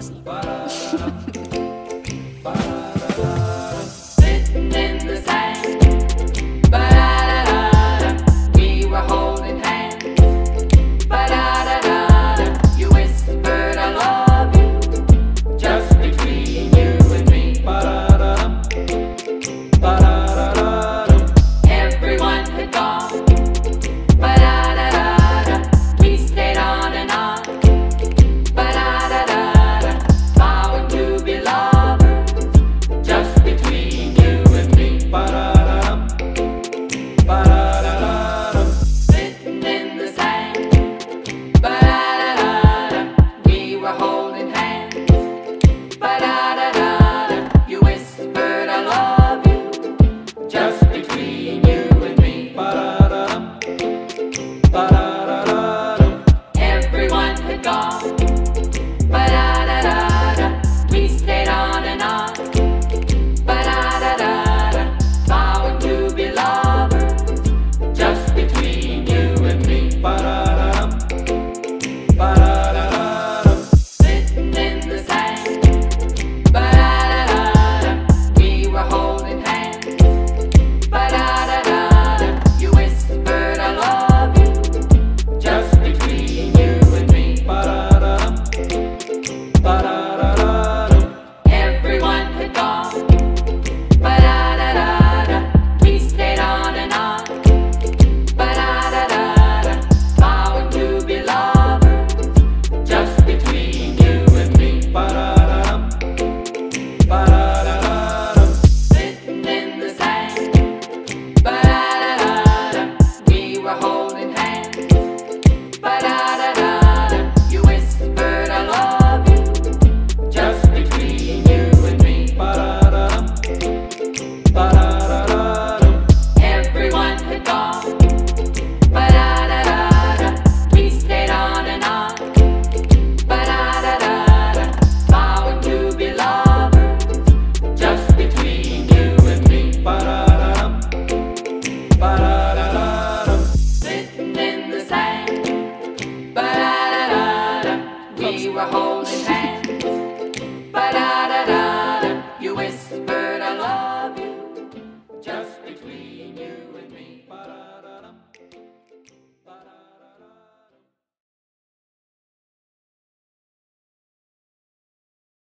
Roxy. ba-da-da-da-da. We